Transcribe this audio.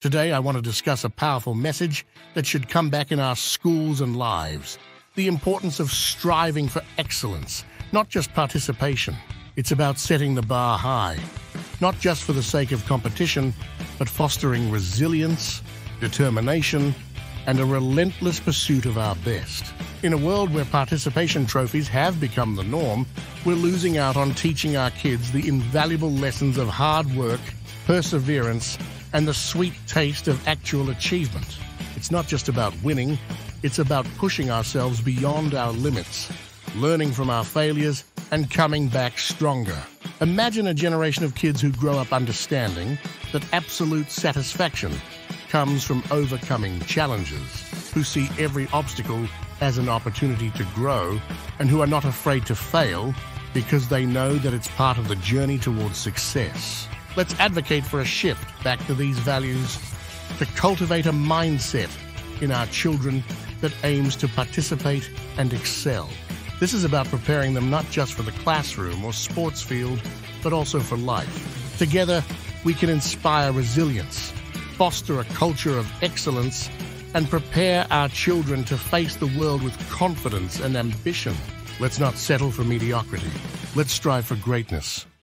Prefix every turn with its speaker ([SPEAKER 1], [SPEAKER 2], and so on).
[SPEAKER 1] Today, I want to discuss a powerful message that should come back in our schools and lives the importance of striving for excellence, not just participation. It's about setting the bar high, not just for the sake of competition, but fostering resilience, determination, and a relentless pursuit of our best. In a world where participation trophies have become the norm, we're losing out on teaching our kids the invaluable lessons of hard work, perseverance, and the sweet taste of actual achievement. It's not just about winning, it's about pushing ourselves beyond our limits, learning from our failures, and coming back stronger. Imagine a generation of kids who grow up understanding that absolute satisfaction comes from overcoming challenges, who see every obstacle as an opportunity to grow, and who are not afraid to fail because they know that it's part of the journey towards success. Let's advocate for a shift back to these values to cultivate a mindset in our children that aims to participate and excel. This is about preparing them not just for the classroom or sports field, but also for life. Together, we can inspire resilience, foster a culture of excellence, and prepare our children to face the world with confidence and ambition. Let's not settle for mediocrity. Let's strive for greatness.